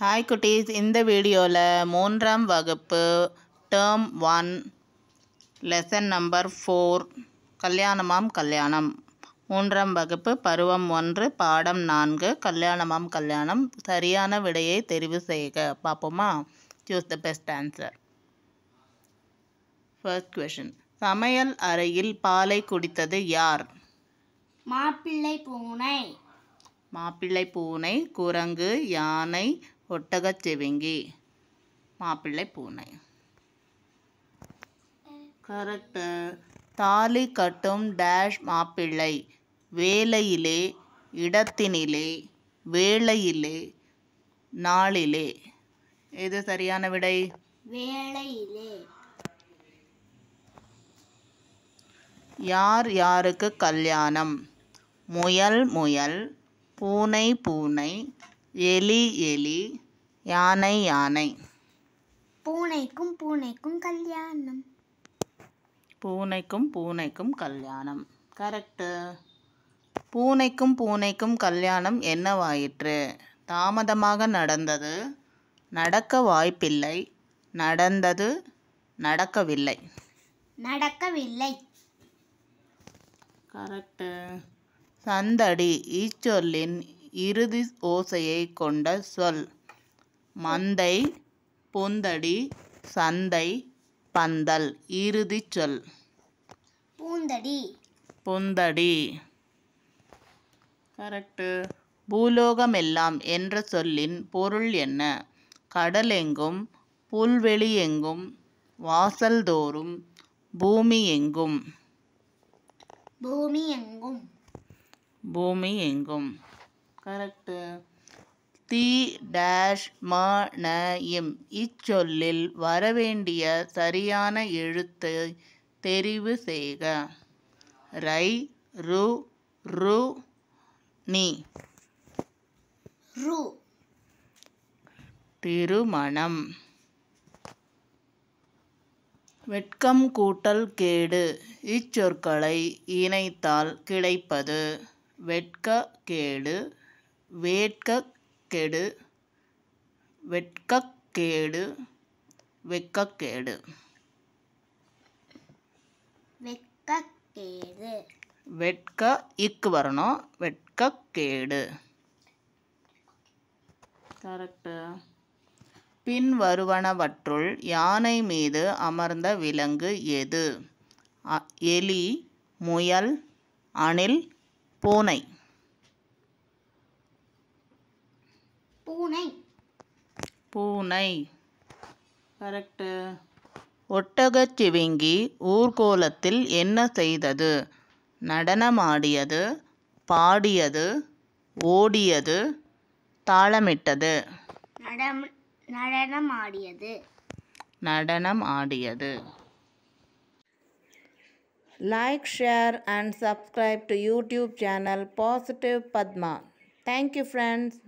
Hi குட்டீஸ். இந்த வீடியோவில் மூன்றாம் வகுப்பு term one lesson number four கல்யாணமாம் கல்யாணம். மூன்றாம் வகுப்பு பருவம் ஒன்று பாடம் நான்கு கல்யாணமாம் கல்யாணம். சரியான விடையை தெரிவு செய்க. பார்ப்போமா choose the best answer first question சமையல் அறையில் பாலை குடித்தது யார்? மாப்பிள்ளை பூனை. மாப்பிள்ளை பூனை குரங்கு யானை ஒட்டகச் சிவிங்கி மாப்பிள்ளை பூனை. கரெக்டு. தாலி கட்டும் டேஷ் மாப்பிள்ளை. வேலையிலே இடத்தினிலே வேளையிலே நாளிலே. எது சரியான விடை? வேளையிலே. யார் யாருக்கு கல்யாணம்? முயல் முயல் பூனை பூனை எலி எலி யானை யானை. பூனைக்கும் பூனைக்கும் கல்யாணம். பூனைக்கும் பூனைக்கும் கல்யாணம். கரெக்டு பூனைக்கும் பூனைக்கும் கல்யாணம் என்னவாயிற்று? தாமதமாக நடந்தது நடக்க வாய்ப்பில்லை நடந்தது நடக்கவில்லை. நடக்கவில்லை. கரெக்டு சந்தடி இச்சொல்லின் இறுதி ஓசையை கொண்ட சொல். மந்தை புந்தடி சந்தை பந்தல். இறுதி சொல். பூந்தடி. புந்தடி. கரெக்டு பூலோகமெல்லாம் என்ற சொல்லின் பொருள் என்ன? கடலெங்கும் புல்வெளி எங்கும் வாசல் தோறும் பூமி எங்கும் பூமி எங்கும் பூமி எங்கும் கரெக்டு தி டேஷ் ம ந இம் இச்சொல்லில் வரவேண்டிய சரியான எழுத்தை தெரிவு செய்க. ரை ரு ரு நீ. ரு. திருமணம். வெட்கம் கூட்டல் கேடு. இச்சொற்களை இணைத்தால் கிடைப்பது. வெட்க கேடு. வேட்க கெடு வெட்கக்கேடு வெட்கக்கேடு வெட்கக்கேடு வெட்க இக்கு வரணும். வெட்கக்கேடு கரெக்டு பின் வருவனவற்றுள் யானை மீது அமர்ந்த விலங்கு எது? அ- எலி முயல் அணில் பூனை. பூனை. பூனை. கரெக்டு ஒட்டகச் சிவிங்கி ஊர்கோலத்தில் என்ன செய்தது? நடனமாடியது பாடியது ஓடியது தாளமிட்டது. நடம் நடனமாடியது. நடனம் ஆடியது. Like share and subscribe to YouTube channel positive Padma thank you friends